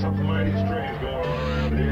something mighty strange going on around here.